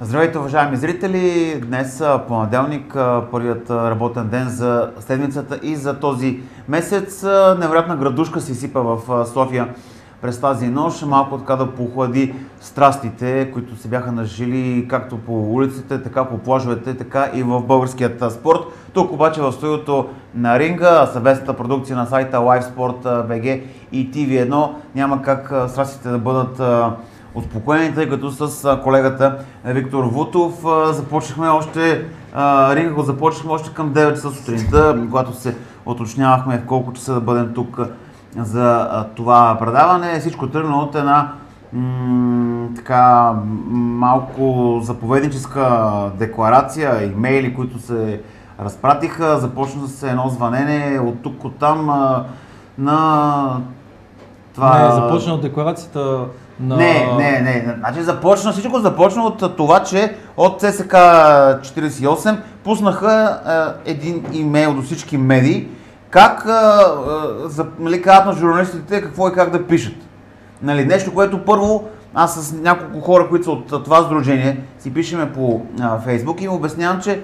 Здравейте, уважаеми зрители! Днес понеделник, първият работен ден за седмицата и за този месец. Невероятна градушка се сипа в София през тази нощ. Малко така да похлади страстите, които се бяха нажили както по улиците, така по плажовете, така и в българският спорт. Тук обаче в студиото на Ринга, съвестната продукция на сайта LiveSport.bg и TV1 няма как страстите да бъдат успокоени, тъй като с колегата Виктор Вутов започнахме още, ринга го започнахме още към 9 часа сутринта, когато се уточнявахме в колко часа да бъдем тук за това предаване. Всичко тръгна от една м- така малко заповедническа декларация, имейли, които се разпратиха. Започна се едно звънене от тук, от там на това... Не, започна от декларацията на... Не, не, не. Значи започна, всичко започна от това, че от ЦСК 48 пуснаха е, един имейл до всички медии, как е, е, казват на журналистите какво и как да пишат. Нали, нещо, което първо аз с няколко хора, които са от това сдружение, си пишеме по а, Фейсбук и им обяснявам, че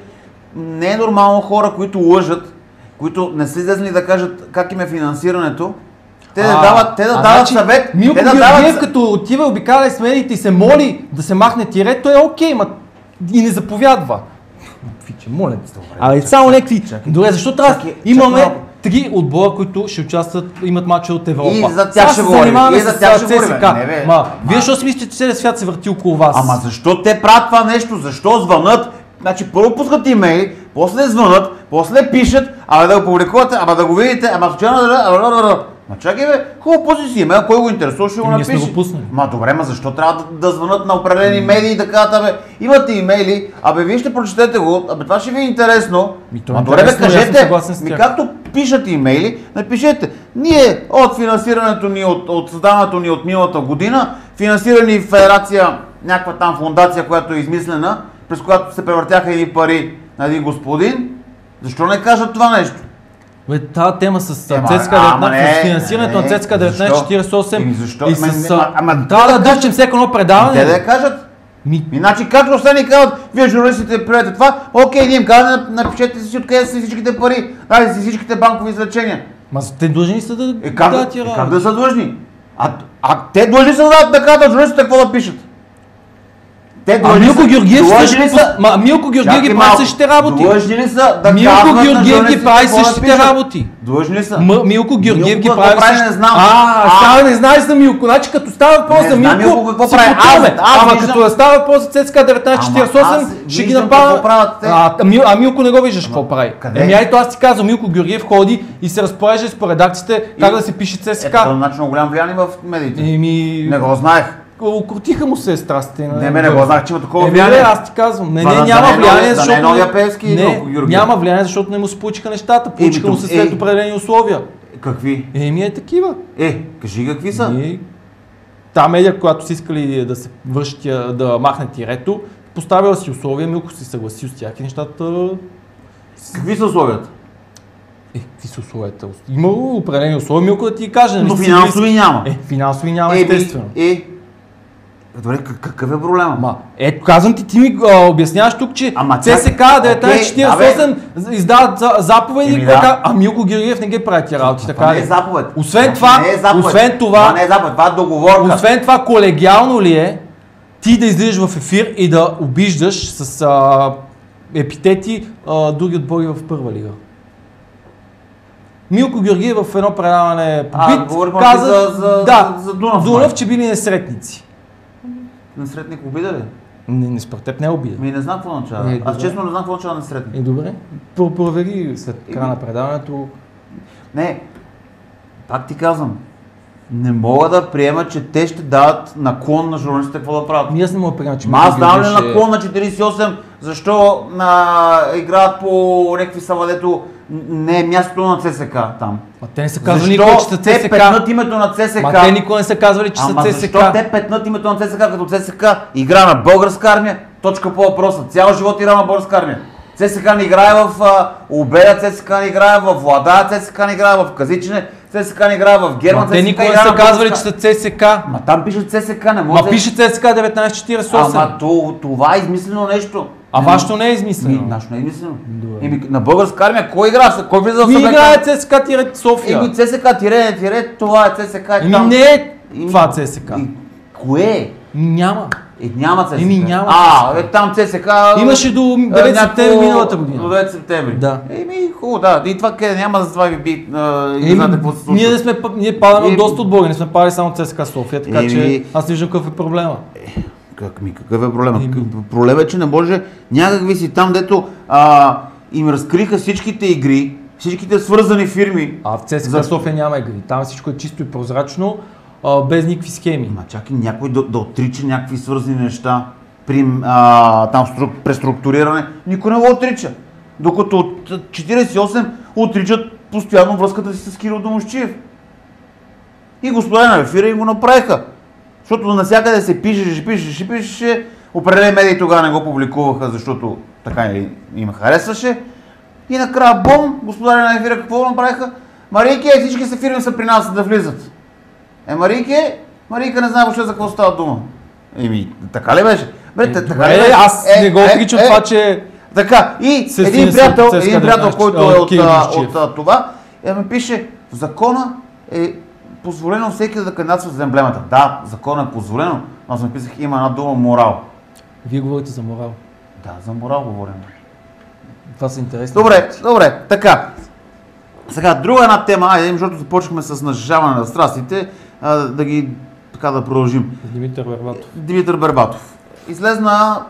не е нормално хора, които лъжат, които не са излезли да кажат как им е финансирането, те да дават, те да дават значи, съвет. Милко те да Георгиев, дават... като отива обикаля с медиите и се моли да се махне тирето, е окей, ма и не заповядва. Фиче, моля те. Абе, само някакви. Добре, защо трябва? Имаме три отбора, които ще участват, имат мача от Европа. И за тях ще говорим. И за тях ще говорим. Ма, вие защо си мислите, че целият свят се върти около вас? Ама защо те правят това нещо? Защо звънат? Значи първо пускат имейли, после звънат, после пишат, ама да го публикувате, ама да го видите, ама случайно да... Ма чакай бе, хубаво пусни си имейл, кой го интересува, ще го напише. Ние сме го пуснали. Ма добре, ма защо трябва да, да звънат на определени медии и да кажат, абе, имате имейли, абе вие ще прочетете го, абе това ще ви е интересно. Ми, ма добре бе, кажете, ми както пишат имейли, напишете, ние от финансирането ни, от, от създаването ни от миналата година, финансирани федерация, някаква там фундация, която е измислена, през която се превъртяха едни пари на един господин, защо не кажат това нещо? Бе, тази тема с ЦСКА 19, с финансирането на ЦСКА 1948 защо? и с... Ама, трябва да дъвчем всяко едно предаване. Те да кажат. Ми... Иначе как да ни казват, вие журналистите приемете това, окей, ние им казваме, напишете си откъде са всичките пари, дайте си всичките банкови изречения. Ма те длъжни са да е, как, да, е, как да са длъжни? А, а те длъжни са да, да казват журналистите какво да пишат. Те а Милко Георгиев също... Са... Ма, Милко Георгиев ги прави същите работи. Длъжни ли са да Милко Георгиев ги прави същите работи. Длъжни ли са? М- Милко Георгиев ги прави същите... не знам. А, става не знаеш за Милко. Значи като става въпрос за Милко, Милко какво прави? Ама като да става въпрос за ЦСКА 1948, ще ги напада. А Милко не го виждаш какво прави. Еми ай, аз ти казвам, Милко Георгиев ходи и се разпорежда с редакциите как да се пише ЦСКА. Ето, значи голям влияние в медиите. Не го знаех. Окрутиха му се страстите. Не, ме не го знах, че има такова влияние. Не, аз ти казвам. Не, не, няма да влияние, да защото... Не, новия Певски не, няма влияние, защото не му се получиха нещата. Получиха му се след определени условия. Какви? Еми е такива. Е, кажи какви са. Е, та медия, която си искали да се върши, да махне тирето, поставила си условия, Милко си съгласил с тях и нещата... Какви са условията? Е, какви са условията? Има определени условия, Милко да ти каже. Нали, Но финансови няма. Е, финансови няма, естествено. Е, Добре, какъв е проблема? Ма, ето казвам ти, ти ми а, обясняваш тук, че Ама, ЦСК 1948 okay, издават за, заповеди, да. а Милко Георгиев не ги прави тия работи. Това така не е заповед. Освен това, не е заповед. освен това, това не е заповед, това е договорка. Освен това, колегиално ли е ти да излизаш в ефир и да обиждаш с а, епитети а, други отбори в първа лига? Милко Георгиев в едно предаване по бит каза, за, за, да, за Дунав, Дунав, че били несретници. Насретник обида ли? Не, не според теб не е обида. Ми не знам какво означава. Е, Аз честно не знам какво означава насретник. Е, добре. Провери след края на предаването. Не, пак ти казвам, не мога да приема, че те ще дадат наклон на журналистите какво да правят. Ми аз не мога да приема, че аз давам ли наклон на 48, защо на... играят по някакви савадето не е мястото на ЦСК там. Ма те не са казвали никога, че са ЦСК. те петнат името на ЦСК? Ма те никога не са казвали, че Ама са ЦСК. защо те петнат името на ЦСК, като ЦСК игра на българска армия? Точка по въпроса. Цял живот игра на българска армия. ЦСК не играе в Обеда, ЦСК не играе в Влада, ЦСК не играе в Казичне, ЦСК не играе в Герман. Те никога не са казвали, че са ЦСК. Ма там пише ЦСК, не може. Ма пише ЦСК 1948. Ама то, това е измислено нещо. А вашето не е измислено. Нашето не е измислено. Еми, на българска армия кой игра? Кой влиза в Ми играе ЦСК София. Еми ЦСК тире, тире, това е ЦСК. Еми не е това ЦСК. Кое? Няма. Е, няма ЦСК. Еми няма. А, е, там ЦСК. Имаше до 9 септември миналата година. До 9 септември. Да. Еми, хубаво, да. И това къде няма, за това ви би. И знаете какво се случва. Ние, сме, ние падаме от доста отбори, не сме падали само ЦСКА София, така че аз не виждам какъв е проблема. Как ми, какъв е проблема? Проблемът е, че не може някакви си там, дето а, им разкриха всичките игри, всичките свързани фирми. А в ЦСКА за... София няма игри. Там всичко е чисто и прозрачно, а, без никакви схеми. Ма чакай някой да, да отрича някакви свързани неща при а, там струк, преструктуриране. Никой не го отрича. Докато от 48 отричат постоянно връзката си с Кирил Домощиев. И господа на ефира и го направиха. Защото навсякъде се пишеше, пишеше, пишеше. Определени медии тогава не го публикуваха, защото така им харесваше. И накрая, бум, господари на ефира, какво направиха? Марийке, всички са фирми са при нас да влизат. Е, Марийке, Марийка не знае въобще за какво става дума. Еми, така ли беше? Бе, е, така ли беше? Аз е, не го отричам е, това, че... Така, и един приятел, един приятел, който е от, от, от това, е, ми пише, в закона е позволено всеки да кандидатства за емблемата. Да, закон е позволено, но аз написах има една дума морал. Вие говорите за морал. Да, за морал говорим. Това са интересни. Добре, добре, така. Сега, друга една тема, айде, защото започнахме с нажежаване на страстите, а, да ги така да продължим. Димитър Бербатов. Димитър Бербатов. Излезна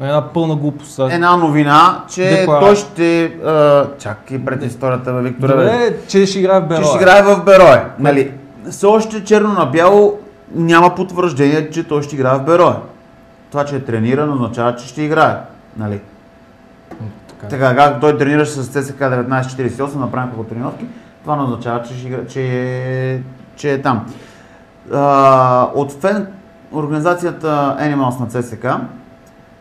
Една пълна глупост. Една новина, че Деклара... той ще... А, чакай пред историята, бе, Виктора. Добре, че ще играе в Берое. Че ще играе в Берое. Нали? Все още черно на бяло няма потвърждение, че той ще играе в Берое. Това, че е трениран, означава, че ще играе. Нали? Така, така как той тренираше с ЦСК 1948, направи няколко тренировки, това не означава, че, игра, че, е, че е там. А, от фен организацията Animals на ЦСК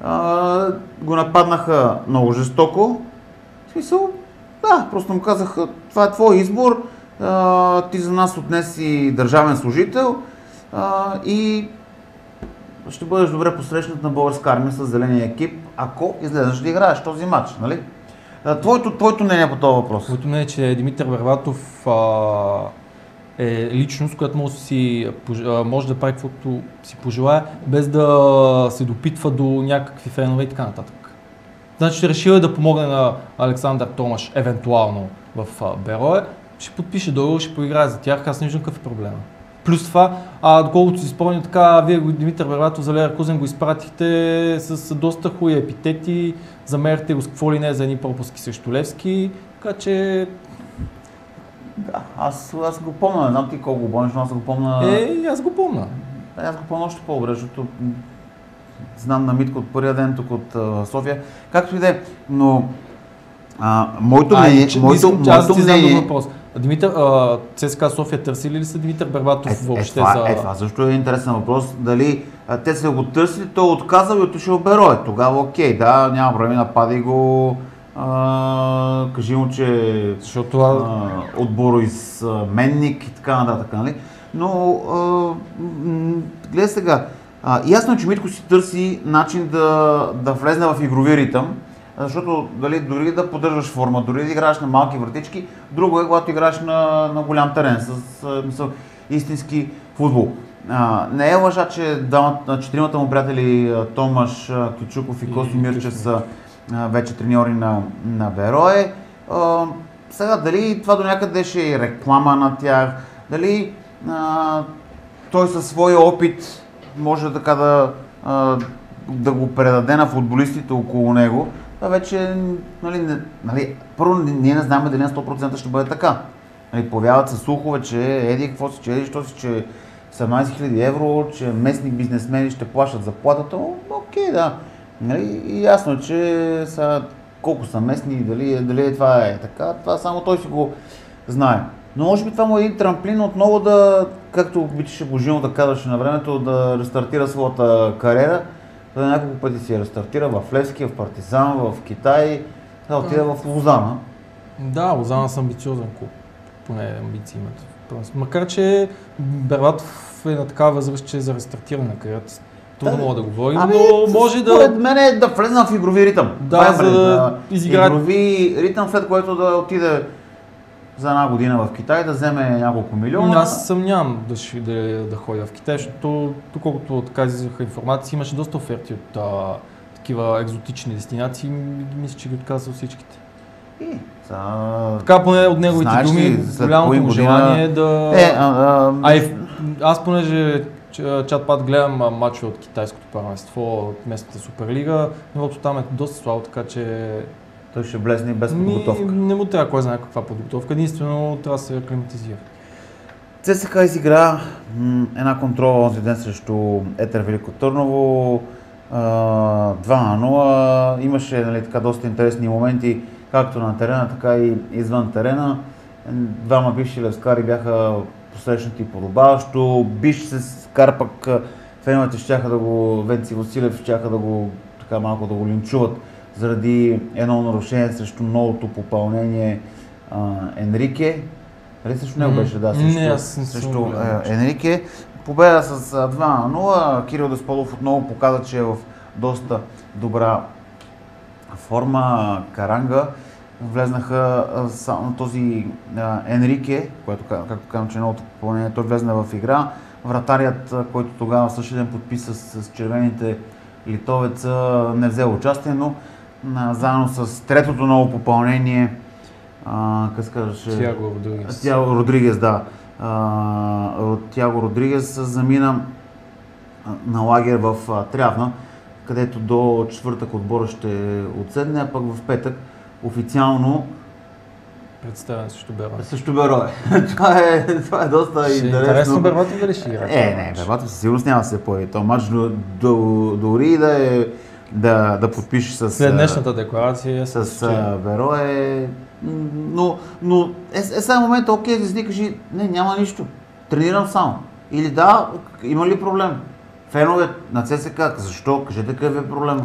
а, го нападнаха много жестоко. В смисъл, да, просто му казаха, това е твой избор, ти за нас отнеси държавен служител а, и ще бъдеш добре посрещнат на българска армия с зеления екип, ако излезеш да играеш този матч, нали? Твоето, твоето мнение по този въпрос? Твоето мнение е, че Димитър Верватов а, е личност, която може, си, може да прави каквото си пожелая, без да се допитва до някакви фенове и така нататък. Значи решил да помогне на Александър Томаш, евентуално в Берое, ще подпише договор, ще поиграе за тях, аз не виждам какъв е проблема. Плюс това, а, доколкото си спомня така, вие Димитър Бербатов за Лера Кузен го изпратихте с доста хубави епитети, замерите го с какво ли не за едни пропуски срещу Левски, така че... Да, аз, аз го помня, не знам ти колко го помниш, но аз го помня... Е, аз го помня. Аз го помня още по-добре, защото знам на Митко от първия ден тук от uh, София. Както и да е, но а, моето мнение... Че, моето, моето мнение... Въпрос. Димитър, ЦСКА София търсили ли са Димитър Бербатов е, въобще е, това, за... Е, това също е интересен въпрос. Дали а, те са го търсили, той отказал и отишъл в Берое. Тогава окей, да, няма проблеми, нападай го. А, кажи му, че Защото а, отбор из а, Менник и така нататък, нали? Но, а, гледай сега, а, ясно е, че Митко си търси начин да, да влезне в игрови ритъм защото дали, дори да поддържаш форма, дори да играеш на малки вратички, друго е когато играеш на, на голям терен с мисъл, истински футбол. А, не е лъжа, че двамата, четиримата му приятели Томаш Кичуков и Коси Мирче са а, вече треньори на, на Берое. А, сега, дали това до някъде ще е реклама на тях, дали а, той със своя опит може така да, а, да го предаде на футболистите около него, това вече, нали, не, нали, първо ние не знаем дали на 100% ще бъде така. Нали, появяват се слухове, че еди какво си, че еди що си, че 17 000 евро, че местни бизнесмени ще плащат заплатата, окей, да. Нали, и ясно е, че са, колко са местни, дали, дали това е така, това само той си го знае. Но може би това му е един трамплин отново да, както обичаше Божино да казваше на времето, да рестартира своята кариера, той няколко пъти си е рестартира в Левски, в Партизан, в Китай да отиде в Лозана. Да, Лозана са амбициозен клуб. Поне амбиции имат. Макар, че Бербатов е на такава възраст, че е за рестартиране на кариерата. Трудно да, мога да говорим, ами, но може да... Според мен е да влезна в игрови ритъм. Да, е за да изиграе... Игрови ритъм, след което да отиде за една година в Китай, да вземе няколко милиона. Аз съмнявам да, ще, да, да ходя в Китай, защото, доколкото така излизаха информация, имаше доста оферти от а, такива екзотични дестинации. Мисля, че ги отказва всичките. И, за... Така поне от неговите Знаеш думи, голямото му желание е да... Е, а, а... а и, аз понеже чат-пат гледам матчове от китайското първенство, от местната суперлига, нивото там е доста слабо, така че той ще влезне без подготовка. Ми, не му трябва кой знае каква подготовка, единствено трябва да се аклиматизира. ЦСК изигра м- една контрола онзи ден срещу Етер Велико Търново. 2 на 0. Имаше нали, така, доста интересни моменти, както на терена, така и извън терена. Двама бивши левскари бяха посрещнати подобаващо. Биш се скар пък феновете щяха да го, Венци Василев щяха да го така малко да го линчуват заради едно нарушение срещу новото попълнение а, Енрике. Нали срещу него беше, да, срещу, не, срещу е, Енрике. Победа с 2 на 0. Кирил Десполов отново показа, че е в доста добра форма. Каранга влезнаха само този а, Енрике, който, както казвам, че е новото попълнение, той влезна в игра. Вратарият, който тогава същия ден подписа с, с червените литовеца, не взе участие, но заедно с третото ново попълнение, как се казваше? Тяго Родригес. Тяго Родригес, да. А, Тяго Родригес замина на лагер в Трявна, където до четвъртък отбора ще отседне, а пък в петък официално Представен също Бербатов. Също Беро е. това, е това е доста ще интересно. Интересно Бербатов дали ще играе? Е, не, Бербатов със сигурност няма да се появи. То матч до, до, дори да е да, да подпишеш с... След днешната декларация с, с Веро е... Но, но е, е сега момента, окей, да си кажи, не, няма нищо. Тренирам само. Или да, има ли проблем? Фенове на ЦСК, защо? Кажете какъв е проблем.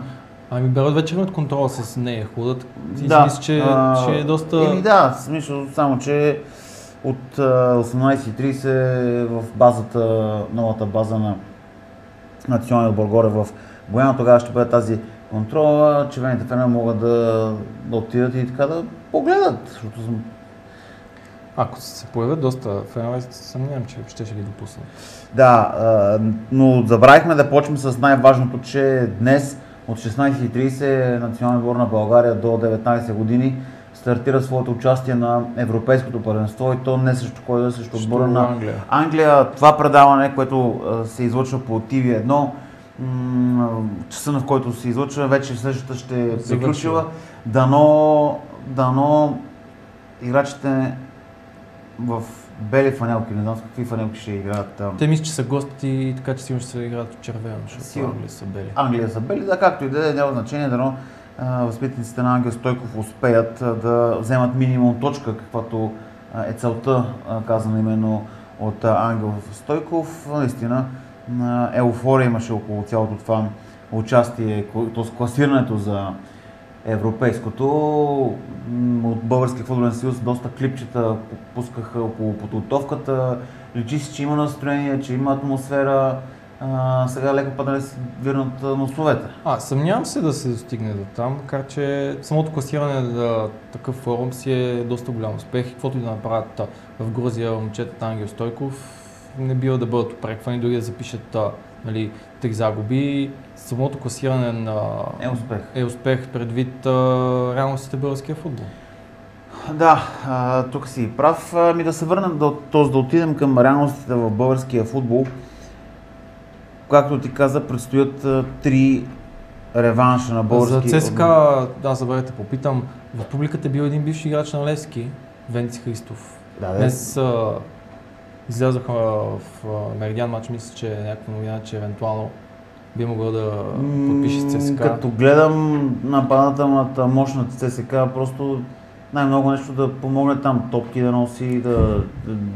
Ами Берот вече имат контрол с нея, ходят. Да, мисля, че, а, че е доста... Еми да, смисъл само, че от 18.30 в базата, новата база на Националния отбор горе в Бояна тогава ще бъде тази контрола, червените фенове могат да, да отидат и така да погледат, защото съм ако се появят доста фенове, съмнявам, че ще, ще ги допуснат. Да, но забравихме да почнем с най-важното, че днес от 16.30 Националния отбор на България до 19 години стартира своето участие на Европейското първенство и то не срещу кой да, срещу отбора на Англия. Англия. Това предаване, което се излъчва по TV1, часа на който се излъчва, вече следващата ще е приключила. Дано, дано играчите в бели фанелки, не знам с какви фанелки ще играят там. Те мислят, че са гости, така че сигурно ще се играят в червено, защото. Англия са бели. Англия са бели, да, както и да е, няма значение, дано възпитаниците на Ангел Стойков успеят да вземат минимум точка, каквато е целта, казана именно от Ангел Стойков. Наистина, еуфория имаше около цялото това участие, т.е. класирането за европейското. От Българския футболен съюз доста клипчета пускаха около подготовката. Личи си, че има настроение, че има атмосфера. А, сега леко па да се вирнат носовете. А, съмнявам се да се достигне до там, макар че самото класиране на такъв форум си е доста голям успех. Каквото и да направят в Грузия момчетата Ангел Стойков, не бива да бъдат опреквани, дори да запишат нали, три загуби. Самото класиране на... Е успех. Е успех предвид а, реалностите българския футбол. Да, а, тук си прав. Ми да се върнем, да, т.е. да отидем към реалностите в българския футбол. Както ти каза, предстоят а, три реванша на български... За ЦСКА, да, забравете, попитам. В публиката бил един бивши играч на Лески, Венци Христов. Да, да. Днес а, излязоха в Меридиан матч, мисля, че е някаква новина, че евентуално би могъл да подпише с ЦСКА. Като гледам нападателната мощ на ЦСКА, просто най-много нещо да помогне там, топки да носи, да,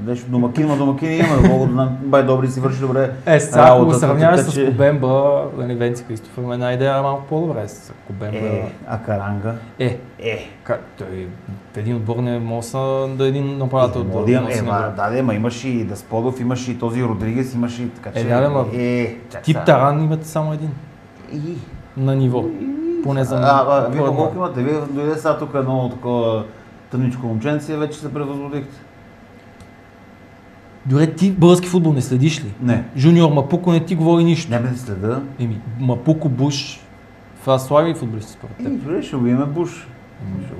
нещо домакин, ма домакин има, да могат да бай добри си върши добре. Е, сега ако го сравняваш с Кобемба, нали, Венци Кристофър, има една идея малко по-добре с Кобемба. Е, а Каранга? Е, е. Как, той един отбор не може да е един нападател отбор. Е, е, ма, да, да, ма имаш и Дасподов, имаш и този Родригес, имаш и така че... Е, да, ма, е, тип Таран имате само един. И... На ниво. Поне за А, а, вие колко имате? Вие дойде сега тук едно такова тъмничко момченце и вече се превъзбудихте. Дори ти български футбол не следиш ли? Не. Жуниор Мапуко не ти говори нищо. Не бе следа. Еми, Мапуко, Буш, това слави футболисти според теб. Еми, добре, ще убиеме Буш.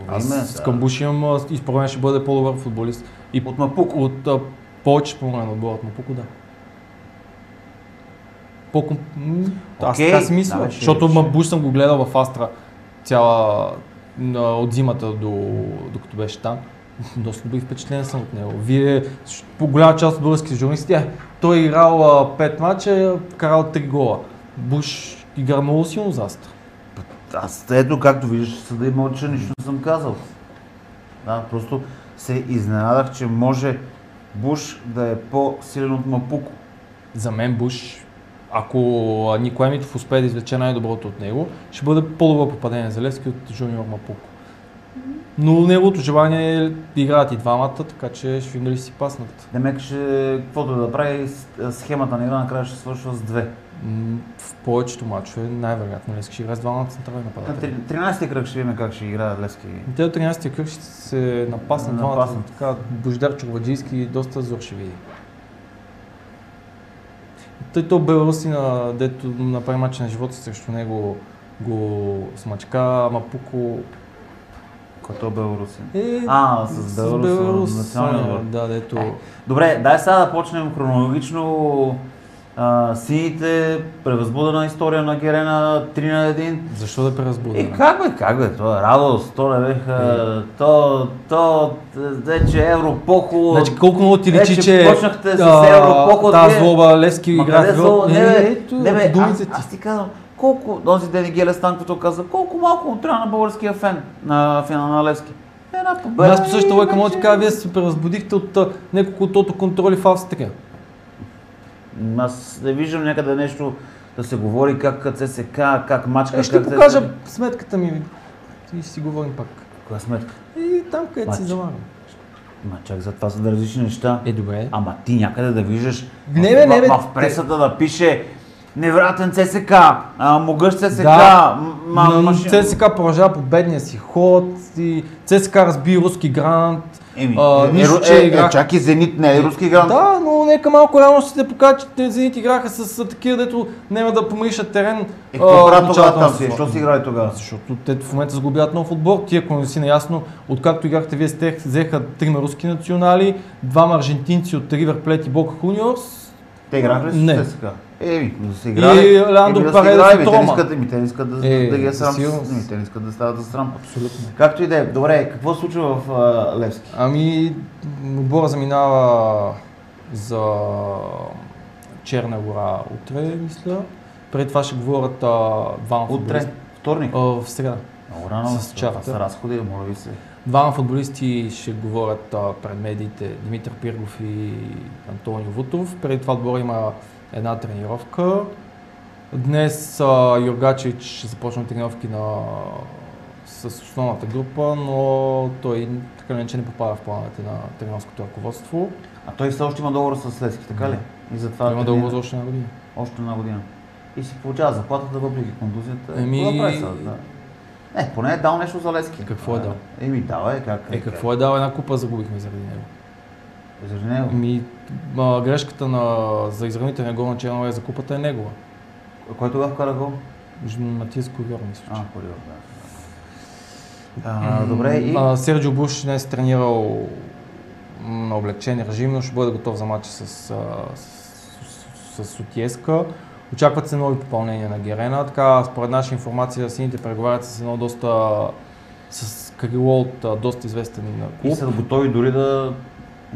Аз към Буш имам и според мен ще бъде по-добър футболист. И от Мапуко? От повече според мен отбора от Мапуко, да. По Аз okay. така си мисля, да, защото ще... Буш съм го гледал в Астра цяла от зимата до, докато беше там. Доста добри впечатления съм от него. Вие, по голяма част от българските журналисти, е, той е играл 5 мача, карал 3 гола. Буш игра много силно за Астра. Аз ето, както виждаш, съда и мълча, нищо не съм казал. Да, просто се изненадах, че може Буш да е по-силен от Мапуко. За мен Буш ако Николай Митов успее да извлече най-доброто от него, ще бъде по-добро попадение за Левски от Жуниор Мапуко. Но неговото желание е да играят и двамата, така че ще видим дали си паснат. Демек ще, каквото да прави, схемата на игра накрая ще свършва с две. В повечето мачове най-вероятно Левски ще играе с двамата централни нападатели. На 13-ти кръг ще видим как ще играе Левски. Те от 13-ти кръг ще се напаснат двамата. Така, Бождар Чорваджийски доста зор ще види. Тъй то Беларусина, дето направи матч на живота срещу него, го смачка, Мапуко който е Беларусин? Е, а, с, с Беларус, Беларус Да, дето... Е. Добре, дай сега да почнем хронологично. А, сините, превъзбудена история на Герена 3 на 1. Защо да е превъзбудена? Е, как бе, как бе, това е радост, то не беха, е. то, то, вече Евро по-хубаво. Значи колко много ти личи, че почнахте с Евро по-хубаво. Тази злоба, Лески игра Не, не, не, не, аз, аз ти казвам, колко, този ден Геле Станкото каза, колко малко му трябва на българския фен на фена на Левски. Една победа. Аз по същата лойка мога да ти кажа, вие се преразбудихте от няколко тото контроли в Австрия. Аз не виждам някъде нещо да се говори как ЦСК, как мачка. Е, ще как покажа ЦСК. сметката ми и си говорим пак. Коя сметка? И там, където си залагам. Ма чак за това са да различни неща. Е, добре. Ама ти някъде да виждаш не, бе, не, бе. в, в пресата да пише невероятен ЦСК, могъщ ЦСК, да, ма, машин... ЦСК продължава по бедния си ход и ЦСК разби руски грант. Еми, а, е, нищо, че е, играх... е, чак и Зенит не е руски грант. Да, но нека малко рано ще се покажат, че Зенит играха с, с такива, дето няма да помиришат терен. Е, какво правят тогава там си? Защо си играли тогава? Защото те в момента сгубят нов отбор. Ти, ако не си наясно, откакто играхте вие с тях, взеха трима руски национали, двама аржентинци от Ривер Плет и Бока Хуниорс. Те играха ли с ЦСКА? Еми, да се играе. И Леандро да Пареда с Трома. Те не искат, искат да, е, да ги е срам. Еми, те не искат да стават за срам. Абсолютно. Както и да е. Добре, какво се случва в uh, Левски? Ами, отбора заминава за Черна гора утре, мисля. Преди това ще говорят двама Утре? Вторник? А, в среда. Много рано. С чарта. С разходи, моля ви се. Двама футболисти ще говорят а, пред медиите, Димитър Пиргов и Антонио Вутов. Преди това отбора има една тренировка. Днес а, Юргачич ще започне тренировки на, с основната група, но той така не, че не попада в плановете на тренерското ръководство. А той все още има договор с Лески, така ли? И затова той има договор за още една година. Още една година. И си получава заплатата въпреки контузията. Еми... Какво да прави да? Не, поне е дал нещо за Лески. Какво е дал? Еми, дал е как. Е, какво е дал? Една купа загубихме заради него. Заради него? Ми, а, грешката на, за изравнителния гол на Чернова за купата е негова. Кой тогава вкара гол? Матиас Ковьор, мисля. А, Ковьор, да. А, добре, и... А, Серджио Буш не е тренирал на облегчен режим, но ще бъде готов за матча с, с, с, с Сотиеска. Очакват се нови попълнения на Герена. Така, според наша информация, сините преговарят с едно доста с крило от доста известен клуб. И са готови дори да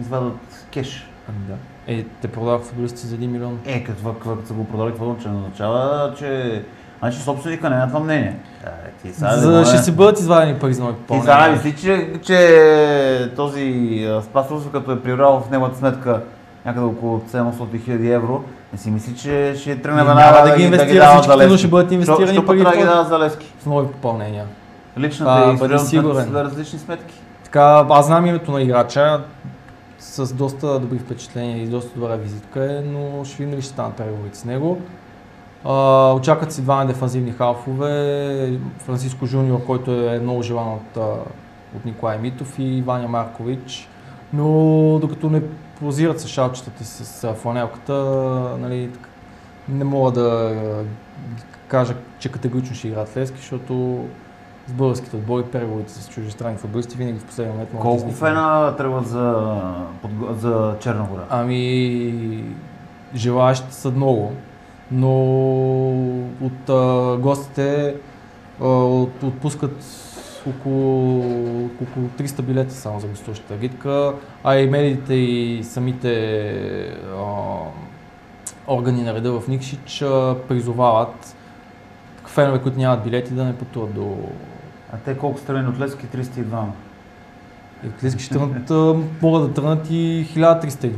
извадат кеш. Ами да. Е, те продават футболисти за 1 милион. Е, какво, какво са го продали, какво че означава, че Значи собственика не е на това мнение. Е, ти сега За, ще си бъдат извадени пари за нови Ти сега мисли, че, че този Спас като е прибрал в неговата сметка някъде около 700 хиляди евро, не си мисли, че ще тръгне веднага да, ги инвестира да всичките, но ще бъдат инвестирани Що, пари. Да ги за Лески? В нови попълнения. Личната и сигурен. различни сметки. Така, аз знам името на играча, с доста добри впечатления и доста добра визитка е, но ще видим дали ще станат преговорите с него. Uh, очакват си двама дефанзивни халфове. Франциско Жуниор, който е много желан от, от Николай Митов и Ваня Маркович. Но докато не позират с шалчетата си с фланелката, нали, не мога да кажа, че категорично ще играят Лески, защото с българските отбори преговорите с чуждестранни футболисти винаги в последния момент могат Колко да фена тръгват за, за Черна гора? Ами, желаящи са много, но от а, гостите а, от, отпускат около, около 300 билета само за гостуващата гидка, а и медиите и самите а, органи на реда в Никшич призовават фенове, които нямат билети, да не пътуват до... А те колко страни от Лески? 302? От Лески ще тръгнат, могат да тръгнат и 1302,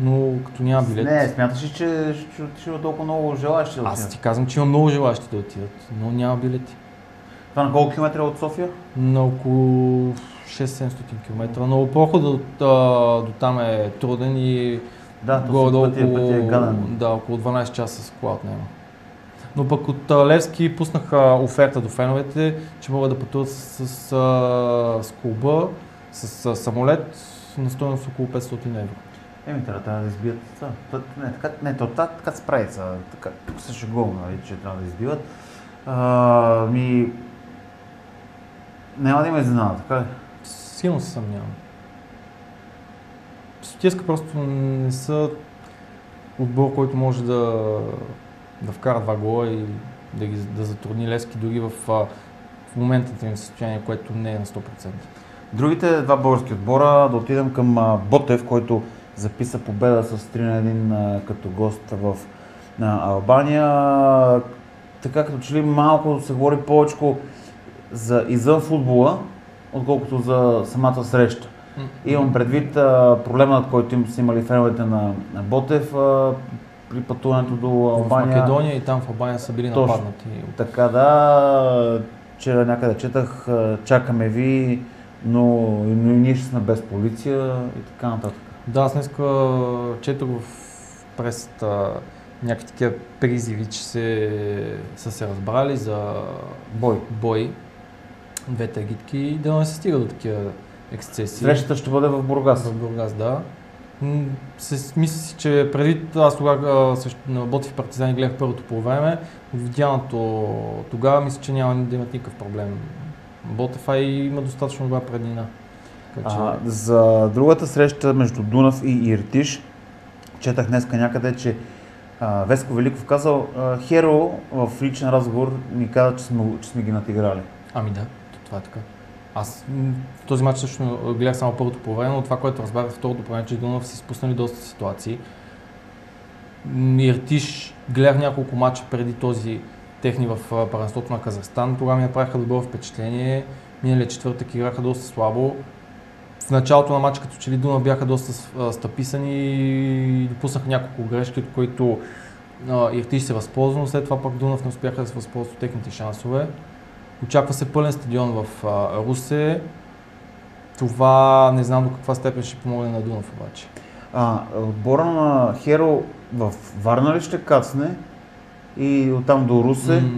но като няма билет... Не, смяташ ли, че ще има толкова много желаящи да отидат? Аз ти казвам, че има много желаящи да отидат, но няма билети. Това на колко километра от София? На около 6-700 км, но проходът до, до там е труден и да, пътя е гаден. Да, около 12 часа с кола отнема. Но пък от Левски пуснаха оферта до феновете, че могат да пътуват с, с, с клуба, с, с самолет на стоеност около 500 евро. Еми, трябва да избият. Не, така, не, то, така, така се прави. Така, тук се шегувам, нали, че трябва да избиват. А, ми... Няма да има изненада, така ли? Силно се съмнявам. Сотиеска просто не са отбор, който може да да вкара два гола и да, ги, да затрудни Лески дори в, в момента им състояние, което не е на 100%. Другите два български отбора, да отидем към Ботев, който записа победа с 3 на 1 като гост в Албания. Така като че ли малко се говори повече за извън футбола, отколкото за самата среща. Имам предвид проблемът, който им са имали феновете на, на Ботев, при пътуването до Албания. В Македония и там в Албания са били Точно. нападнати. Така да, вчера някъде четах, чакаме ви, но, но и ние ще сме без полиция и така нататък. Да, аз днес четох в пресата някакви такива призиви, че се, са се разбрали за бой. бой двете агитки и да не се стига до такива ексцесии. Срещата ще бъде в Бургас. В Бургас, да мисля си, че преди аз тогава работих в Партизани, гледах първото по време, видяното тогава мисля, че няма да имат никакъв проблем. Ботефа и има достатъчно добра преднина. А, за другата среща между Дунав и Иртиш, четах днеска някъде, че а, Веско Великов казал, а, Херо в личен разговор ни каза, че сме, че сме ги натиграли. Ами да, това е така. Аз този матч също гледах само първото по време, но това, което разбрах второто по време, че Дунав си спуснали доста ситуации. Иртиш гледах няколко матча преди този техни в първенството на Казахстан. Тогава ми направиха добро впечатление. Миналия четвъртък играха доста слабо. В началото на матча като че ли Дуна бяха доста стъписани и допуснаха няколко грешки, от които Иртиш се възползва, но след това пък Дунав не успяха да се възползват техните шансове. Очаква се пълен стадион в Русе. Това не знам до каква степен ще помогне на Дунав обаче. А, отбора на Херо в Варна ли ще кацне и оттам до Русе? М-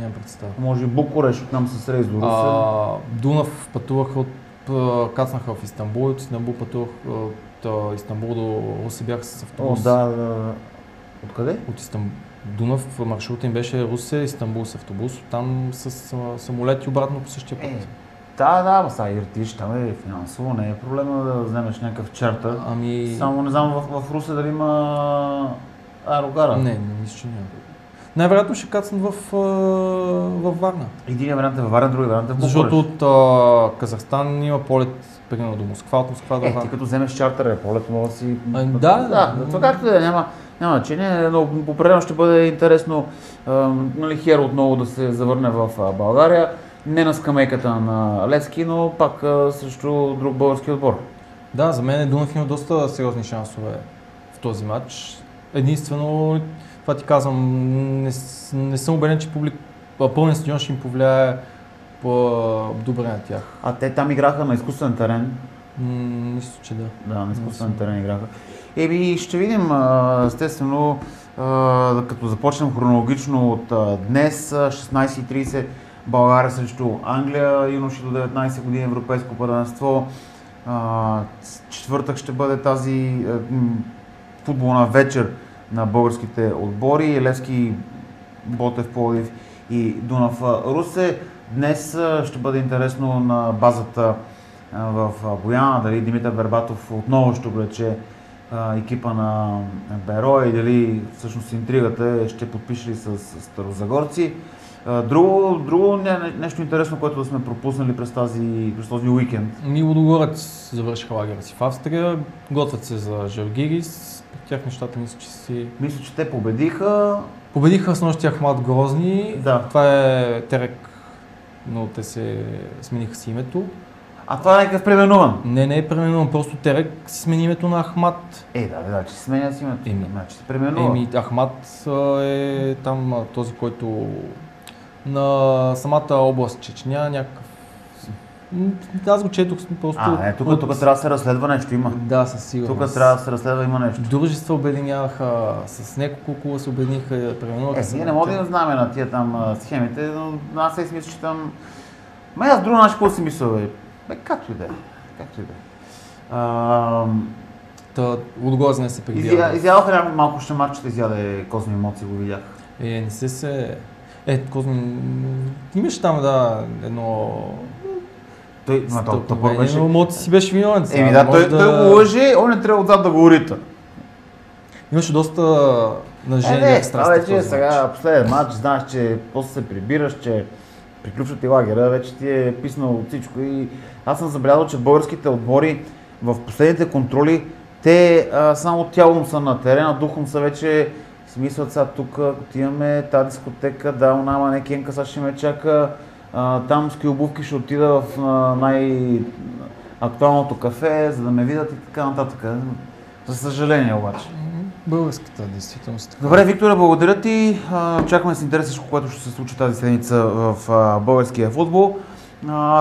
няма представа. Може Букуреш оттам с рейс до Русе? А, Дунав пътуваха от кацнаха в Истанбул, от Истанбул пътувах от Истанбул до Русе бях с автобус. О, да, да. Откъде? От Истанбул. Дунав маршрута им беше Русе, Истанбул с автобус, там с самолет и обратно по същия път. Е, да, да, сега Иртиш, там е финансово, не е проблема да вземеш някакъв чартър. Ами... Само не знам в, в Русе дали има аерогара. Не, не мисля, че няма. Най-вероятно ще кацнат в, във Варна. Един вариант е във Варна, други вариант е в Букурещ. Защото от а, Казахстан има полет примерно до Москва, от Москва до Е, Варна. ти като вземеш чартър полет, мога да си... А, да, да, да. това както да е, няма, няма значение, но определено ще бъде интересно нали, Хер отново да се завърне в България. Не на скамейката на Левски, но пак срещу друг български отбор. Да, за мен Дунав има доста сериозни шансове в този матч. Единствено, това ти казвам, не, не съм убеден, че публик, пълен стадион ще им повлияе по-добре на тях. А те там играха на изкуствен терен. Мисля, че да. Да, на изкуствен терен играха. Еми, ще видим, естествено, като започнем хронологично от днес, а, 16.30 България срещу Англия, юноши до 19 години Европейско първенство. Четвъртък ще бъде тази футболна вечер на българските отбори. Левски, Ботев, Пловдив и Дунав Русе. Днес ще бъде интересно на базата в Бояна, дали Димитър Бербатов отново ще облече екипа на Беро и дали всъщност интригата е ще подпише ли с, с старозагорци. Друго, друго не, не- нещо интересно, което да сме пропуснали през, тази, през този уикенд. Ми Лудогорец завършиха лагера си в Австрия, готвят се за Жългирис. При тях нещата мисля, че си... Мисля, че те победиха. Победиха с нощи Ахмат Грозни. Да. Това е Терек, но те се смениха си името. А това някакъв преименуван. Не, не е преименуван, просто Терек си смени името на Ахмат. Е, да, да, че се сменя си името. Еми. Значи се преименува. Еми, Ахмат е там този, който на самата област Чечня някакъв... Аз го четох просто... А, е, тук, от- тук трябва да се разследва нещо, има. Да, със сигурност. Тук трябва да се разследва, има нещо. Дружества обединяха, с няколко клуба се обединиха, преименуваха Е, ние не можем да знаем на тия там схемите, но аз се мисля, че там... Ма аз друго нещо, какво си мисля, бе? Бе, както и да е. Както и да е. Та, Лудогорец не се изя- прибира. Изядоха няколко малко шамарчета, изяде Козми емоции, го видях. Е, не се се... Е, Козми... Имаше там, да, едно... Той, ма, то, то, стълкновение, беше... Моци си беше виновен. Еми да, той, той го лъжи, он не трябва отзад да го урита. Имаше доста Е, нажени не, страсти в вече е сега матч. последен матч, знаеш, че после се прибираш, че приключва ти лагера, вече ти е писнал от всичко и аз съм забелязал, че българските отбори в последните контроли, те а, само тялом са на терена, духом са вече си мислят сега тук, отиваме тази дискотека, да, она, ама не Кенка сега ще ме чака, а, там с обувки ще отида в най-актуалното кафе, за да ме видят и така нататък. За съжаление обаче. Българската действителност. Добре, Викторе, благодаря ти. Очакваме с интерес всичко, което ще се случи тази седмица в българския футбол.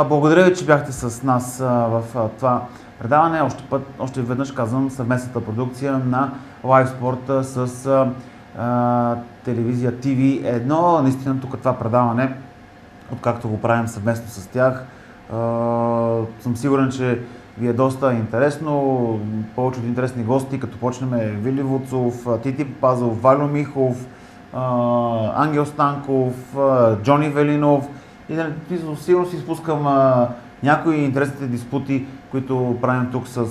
Благодаря ви, че бяхте с нас в това предаване. Още, път, още веднъж казвам съвместната продукция на Live Sport с а, телевизия TV1. Наистина тук това предаване, откакто го правим съвместно с тях, а, съм сигурен, че ви е доста интересно. Повече от интересни гости, като почнем Вили Вуцов, Тити Пазов, Валю Михов, Ангел Станков, Джони Велинов. И да не сигурно си спускам някои интересните диспути, които правим тук с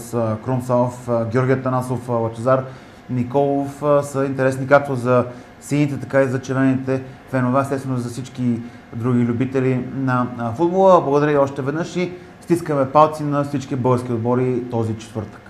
Крум Салов, Георгия Танасов, Лачезар Николов са интересни както за сините, така и за червените фенове, естествено за всички други любители на футбола. Благодаря и още веднъж и стискаме палци на всички български отбори този четвъртък.